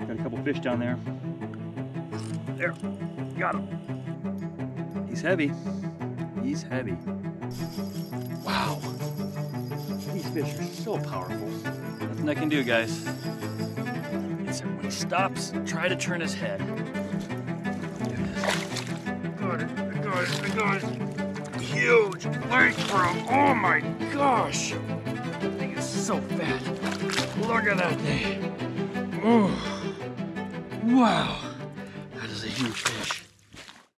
Got a couple fish down there. There, got him. He's heavy. He's heavy. Wow. These fish are so powerful. Nothing I can do, guys. Except when he stops, try to turn his head. Got it, I got it, I got it. Huge lake bro. Oh my gosh. That thing is so fat. Look at that thing. Oh. Wow. That is a huge fish.